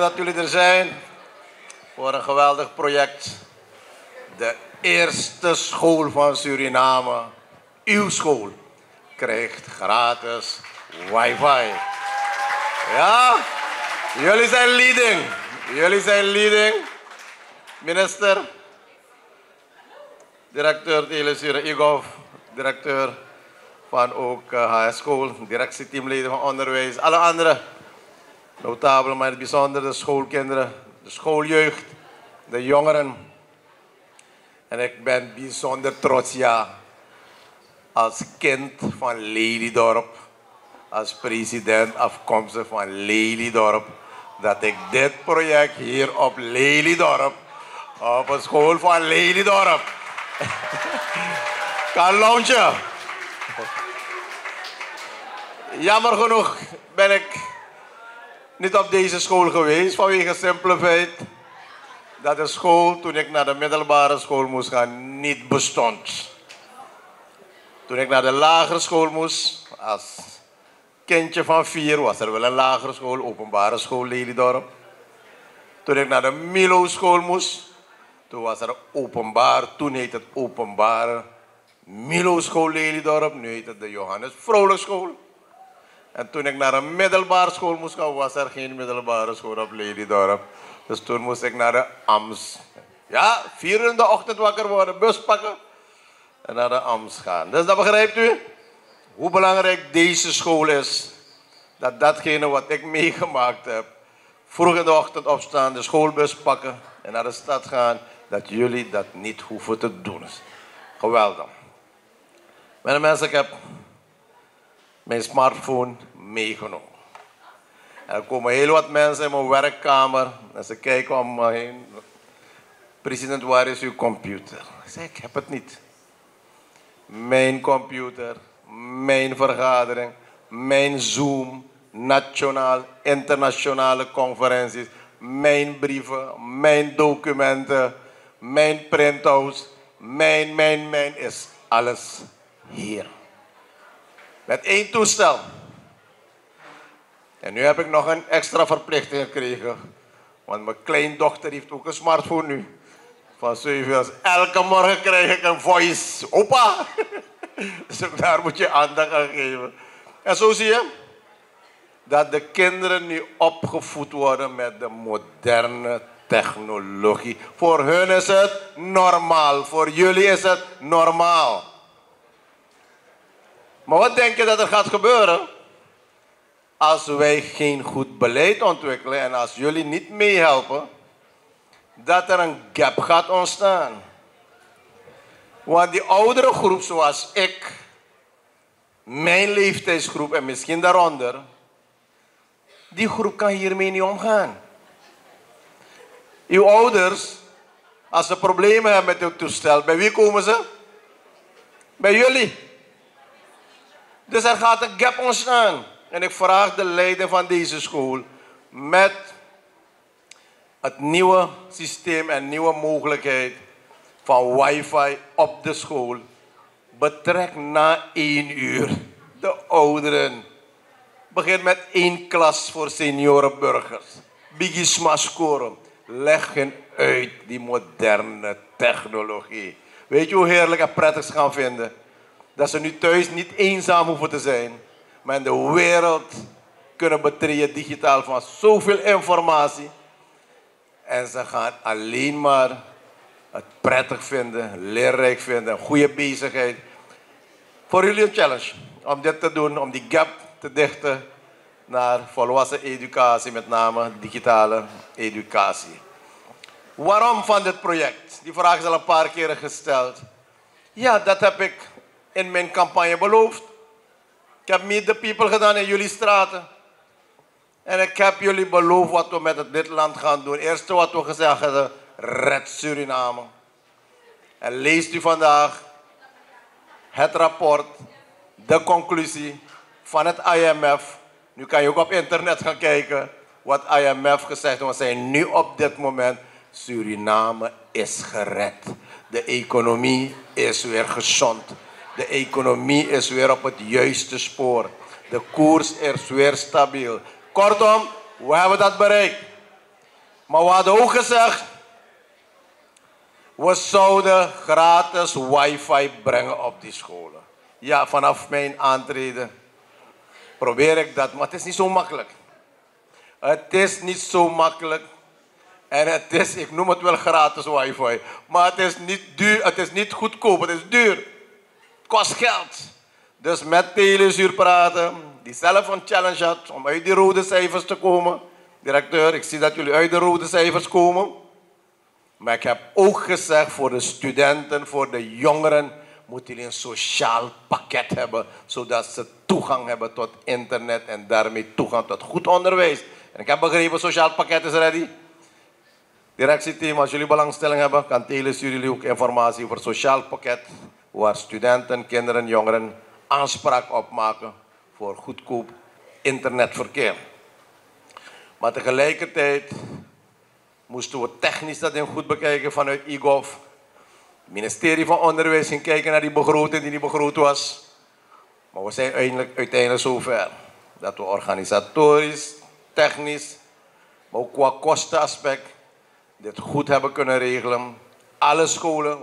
Dat jullie er zijn voor een geweldig project. De eerste school van Suriname, uw school, krijgt gratis wifi. Ja, jullie zijn leading. Jullie zijn leading. Minister, directeur Telesure Igov, directeur van ook HS School, directieteamleden van onderwijs, alle andere notabelen, maar in het bijzonder de schoolkinderen, de schooljeugd, de jongeren. En ik ben bijzonder trots, ja, als kind van Lelydorp, als president afkomstig van Lelydorp, dat ik dit project hier op Lelydorp, op een school van Lelydorp, kan launchen. Jammer genoeg ben ik niet op deze school geweest vanwege simpele feit dat de school toen ik naar de middelbare school moest gaan niet bestond. Toen ik naar de lagere school moest, als kindje van vier, was er wel een lagere school, openbare school Lelydorp. Toen ik naar de Milo school moest, toen was er openbaar, toen heette het openbare Milo school Lelydorp, nu heet het de Johannes Vrolijk school. En toen ik naar een middelbare school moest gaan, was er geen middelbare school op Lelydorp. Dus toen moest ik naar de AMS. Ja, vier uur in de ochtend wakker worden, bus pakken en naar de AMS gaan. Dus dat begrijpt u? Hoe belangrijk deze school is. Dat datgene wat ik meegemaakt heb, vroeg in de ochtend opstaan, de schoolbus pakken en naar de stad gaan, dat jullie dat niet hoeven te doen. Geweldig. Mijn mensen, ik heb mijn smartphone meegenomen. Er komen heel wat mensen in mijn werkkamer en ze kijken om me heen. President, waar is uw computer? Ik zeg, ik heb het niet. Mijn computer, mijn vergadering, mijn Zoom, nationaal, internationale conferenties, mijn brieven, mijn documenten, mijn printouts, mijn, mijn, mijn is alles hier. Met één toestel. En nu heb ik nog een extra verplichting gekregen. Want mijn kleindochter heeft ook een smartphone nu. Van 7 uur. Elke morgen krijg ik een voice. Opa! Dus daar moet je aandacht aan geven. En zo zie je dat de kinderen nu opgevoed worden met de moderne technologie. Voor hun is het normaal. Voor jullie is het normaal. Maar wat denk je dat er gaat gebeuren? Als wij geen goed beleid ontwikkelen en als jullie niet meehelpen, dat er een gap gaat ontstaan. Want die oudere groep zoals ik, mijn leeftijdsgroep en misschien daaronder, die groep kan hiermee niet omgaan. Uw ouders, als ze problemen hebben met uw toestel, bij wie komen ze? Bij jullie. Dus er gaat een gap ontstaan. En ik vraag de leider van deze school met het nieuwe systeem en nieuwe mogelijkheid van wifi op de school. Betrek na één uur de ouderen. Begin met één klas voor seniorenburgers. Bigisma scoren. Leg hen uit die moderne technologie. Weet je hoe heerlijk en prettig ze gaan vinden? Dat ze nu thuis niet eenzaam hoeven te zijn. Maar in de wereld kunnen betreden digitaal van zoveel informatie. En ze gaan alleen maar het prettig vinden, leerrijk vinden, goede bezigheid. Voor jullie een challenge om dit te doen, om die gap te dichten naar volwassen educatie, met name digitale educatie. Waarom van dit project? Die vraag is al een paar keren gesteld. Ja, dat heb ik in mijn campagne beloofd. Ik heb Meet the People gedaan in jullie straten. En ik heb jullie beloofd wat we met dit land gaan doen. Eerste wat we gezegd hebben, red Suriname. En leest u vandaag het rapport, de conclusie van het IMF. Nu kan je ook op internet gaan kijken wat IMF gezegd heeft. We zijn nu op dit moment, Suriname is gered. De economie is weer gezond. De economie is weer op het juiste spoor. De koers is weer stabiel. Kortom, We hebben dat bereikt. Maar we hadden ook gezegd, we zouden gratis wifi brengen op die scholen. Ja, vanaf mijn aantreden probeer ik dat, maar het is niet zo makkelijk. Het is niet zo makkelijk. En het is, ik noem het wel gratis wifi, maar het is niet duur, het is niet goedkoop, het is duur. Het kost geld. Dus met Telezuur praten, die zelf een challenge had om uit die rode cijfers te komen. Directeur, ik zie dat jullie uit de rode cijfers komen. Maar ik heb ook gezegd voor de studenten, voor de jongeren, moeten jullie een sociaal pakket hebben, zodat ze toegang hebben tot internet en daarmee toegang tot goed onderwijs. En ik heb begrepen, sociaal pakket is ready. Directieteam, als jullie belangstelling hebben, kan Telestuur jullie ook informatie over sociaal pakket, waar studenten, kinderen, jongeren aanspraak op maken voor goedkoop internetverkeer. Maar tegelijkertijd moesten we technisch dat in goed bekijken vanuit IGOV. Het ministerie van Onderwijs ging kijken naar die begroting die niet begroot was. Maar we zijn uiteindelijk, uiteindelijk zover dat we organisatorisch, technisch, maar ook qua kostenaspect dit goed hebben kunnen regelen. Alle scholen,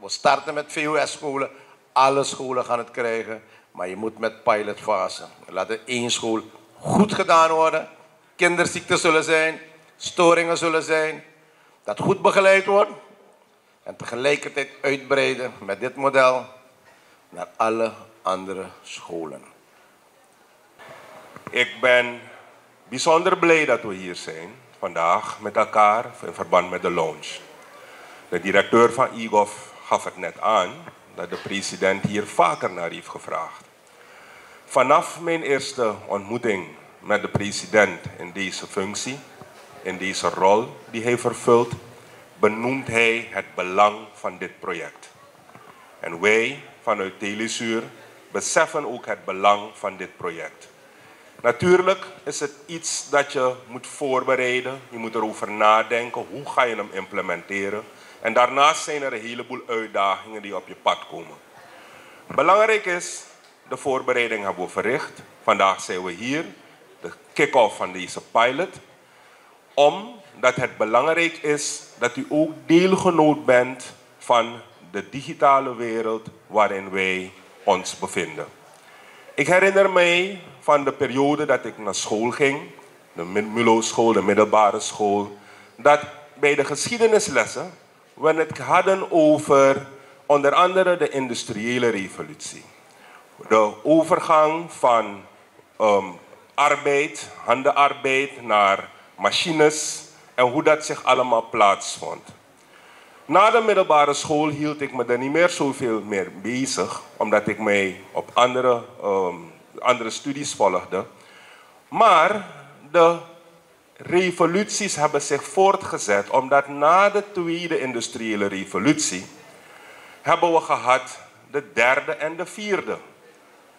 we starten met VOS-scholen, alle scholen gaan het krijgen. Maar je moet met pilotfase. Laat één school goed gedaan worden. Kinderziekten zullen zijn, storingen zullen zijn. Dat goed begeleid wordt. En tegelijkertijd uitbreiden met dit model naar alle andere scholen. Ik ben bijzonder blij dat we hier zijn vandaag met elkaar in verband met de launch. De directeur van IGOF gaf het net aan dat de president hier vaker naar heeft gevraagd. Vanaf mijn eerste ontmoeting met de president in deze functie, in deze rol die hij vervult, benoemt hij het belang van dit project. En wij vanuit Telesuur beseffen ook het belang van dit project. Natuurlijk is het iets dat je moet voorbereiden. Je moet erover nadenken. Hoe ga je hem implementeren? En daarnaast zijn er een heleboel uitdagingen die op je pad komen. Belangrijk is, de voorbereiding hebben we verricht. Vandaag zijn we hier, de kick-off van deze pilot. Omdat het belangrijk is dat u ook deelgenoot bent van de digitale wereld waarin wij ons bevinden. Ik herinner mij van de periode dat ik naar school ging, de MULO-school, de middelbare school, dat bij de geschiedenislessen we het hadden over onder andere de industriële revolutie. De overgang van um, arbeid, handenarbeid naar machines en hoe dat zich allemaal plaatsvond. Na de middelbare school hield ik me er niet meer zoveel meer bezig, omdat ik mij op andere, um, andere studies volgde. Maar de revoluties hebben zich voortgezet, omdat na de tweede industriële revolutie hebben we gehad de derde en de vierde.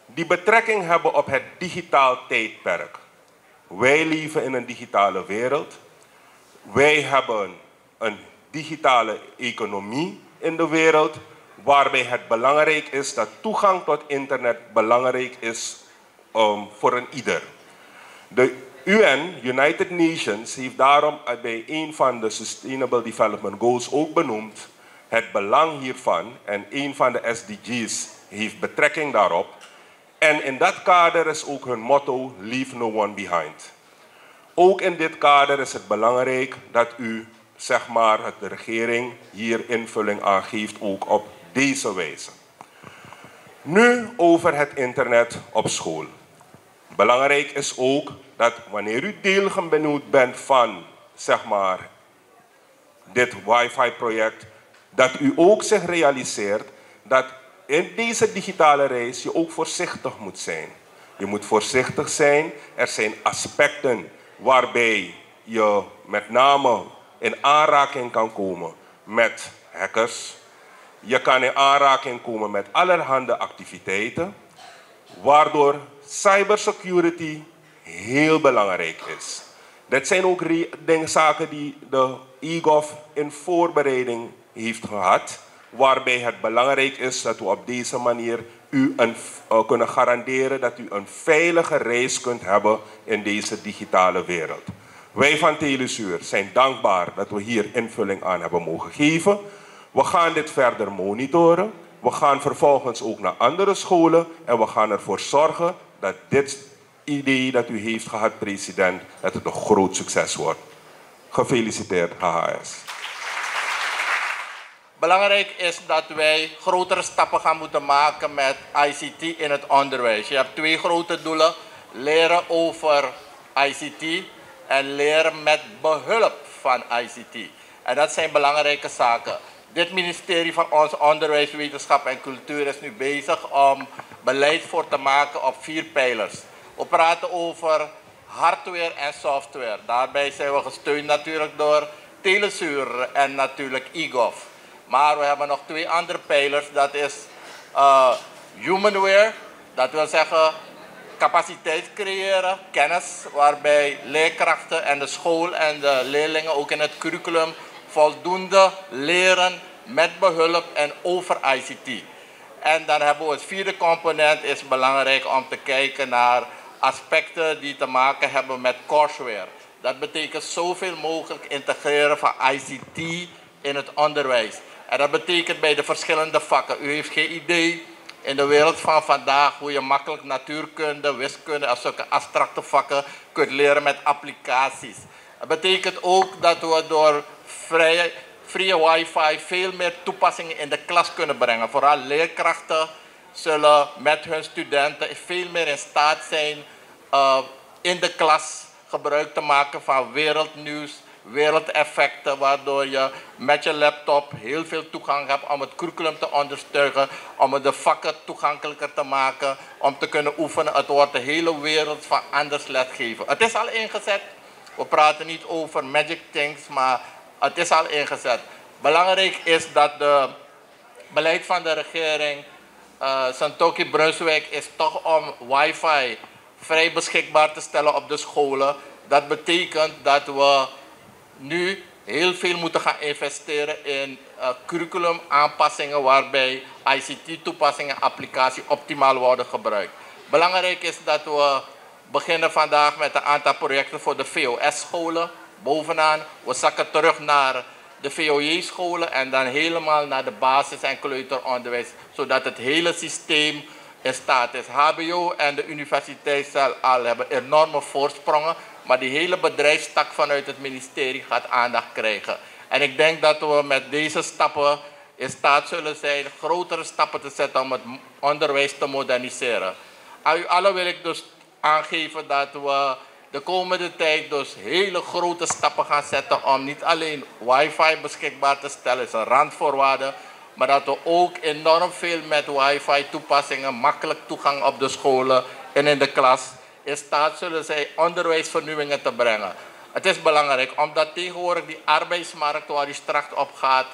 Die betrekking hebben op het digitaal tijdperk. Wij leven in een digitale wereld. Wij hebben een digitale economie in de wereld, waarbij het belangrijk is dat toegang tot internet belangrijk is um, voor een ieder. De UN, United Nations, heeft daarom bij een van de Sustainable Development Goals ook benoemd het belang hiervan en een van de SDG's heeft betrekking daarop. En in dat kader is ook hun motto Leave No One Behind. Ook in dit kader is het belangrijk dat u, zeg maar, de regering hier invulling aan geeft, ook op deze wijze. Nu over het internet op school. Belangrijk is ook dat wanneer u deelgenoot bent van, zeg maar, dit wifi-project, dat u ook zich realiseert dat in deze digitale reis je ook voorzichtig moet zijn. Je moet voorzichtig zijn. Er zijn aspecten waarbij je met name in aanraking kan komen met hackers. Je kan in aanraking komen met allerhande activiteiten, waardoor cybersecurity heel belangrijk is. Dat zijn ook zaken die de EGOV in voorbereiding heeft gehad. waarbij het belangrijk is dat we op deze manier u een, uh, kunnen garanderen dat u een veilige reis kunt hebben in deze digitale wereld. Wij van Telesuur zijn dankbaar dat we hier invulling aan hebben mogen geven. We gaan dit verder monitoren. We gaan vervolgens ook naar andere scholen en we gaan ervoor zorgen dat dit idee dat u heeft gehad, president, dat het een groot succes wordt. Gefeliciteerd, HHS. Belangrijk is dat wij grotere stappen gaan moeten maken met ICT in het onderwijs. Je hebt twee grote doelen. Leren over ICT en leren met behulp van ICT. En dat zijn belangrijke zaken. Dit ministerie van ons Onderwijs, Wetenschap en Cultuur is nu bezig om beleid voor te maken op vier pijlers. We praten over hardware en software. Daarbij zijn we gesteund natuurlijk door Telesuur en natuurlijk eGov. Maar we hebben nog twee andere pijlers. Dat is uh, humanware. Dat wil zeggen capaciteit creëren, kennis, waarbij leerkrachten en de school en de leerlingen ook in het curriculum voldoende leren met behulp en over ICT. En dan hebben we het vierde component, is belangrijk om te kijken naar aspecten die te maken hebben met courseware. Dat betekent zoveel mogelijk integreren van ICT in het onderwijs. En dat betekent bij de verschillende vakken. U heeft geen idee in de wereld van vandaag hoe je makkelijk natuurkunde, wiskunde en zulke abstracte vakken kunt leren met applicaties. Dat betekent ook dat we door vrije, vrije wifi veel meer toepassingen in de klas kunnen brengen. Vooral leerkrachten zullen met hun studenten veel meer in staat zijn uh, in de klas gebruik te maken van wereldnieuws, wereldeffecten, waardoor je met je laptop heel veel toegang hebt om het curriculum te ondersteunen, om de vakken toegankelijker te maken, om te kunnen oefenen. Het wordt de hele wereld van anders lesgeven. Het is al ingezet. We praten niet over magic things, maar het is al ingezet. Belangrijk is dat de beleid van de regering, uh, Santoki Brunswijk, is toch om wifi vrij beschikbaar te stellen op de scholen. Dat betekent dat we nu heel veel moeten gaan investeren in uh, curriculum aanpassingen waarbij ICT-toepassingen en applicatie optimaal worden gebruikt. Belangrijk is dat we beginnen vandaag met een aantal projecten voor de VOS-scholen. Bovenaan, we zakken terug naar de VOJ-scholen en dan helemaal naar de basis- en kleuteronderwijs, zodat het hele systeem in staat is. HBO en de universiteit zelf al hebben enorme voorsprongen, maar die hele bedrijfstak vanuit het ministerie gaat aandacht krijgen. En ik denk dat we met deze stappen in staat zullen zijn grotere stappen te zetten om het onderwijs te moderniseren. Aan u allen wil ik dus aangeven dat we de komende tijd dus hele grote stappen gaan zetten om niet alleen wifi beschikbaar te stellen, is een randvoorwaarde, maar dat we ook enorm veel met wifi toepassingen, makkelijk toegang op de scholen en in de klas in staat zullen zijn onderwijsvernieuwingen te brengen. Het is belangrijk omdat tegenwoordig die arbeidsmarkt waar u straks op gaat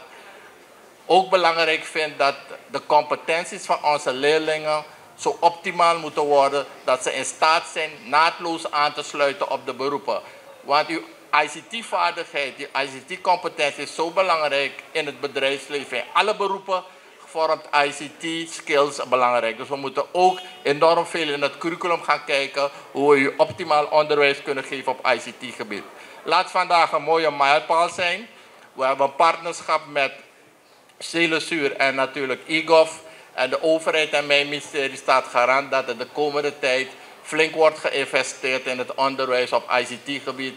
ook belangrijk vindt dat de competenties van onze leerlingen zo optimaal moeten worden dat ze in staat zijn naadloos aan te sluiten op de beroepen. Want uw ICT-vaardigheid, die ICT-competentie is zo belangrijk in het bedrijfsleven. In alle beroepen vormt ICT-skills belangrijk. Dus we moeten ook enorm veel in het curriculum gaan kijken hoe we optimaal onderwijs kunnen geven op ICT-gebied. Laat vandaag een mooie mijlpaal zijn. We hebben een partnerschap met Celesuur en natuurlijk EGOV. En de overheid en mijn ministerie staat garant dat er de komende tijd flink wordt geïnvesteerd in het onderwijs op ICT-gebied.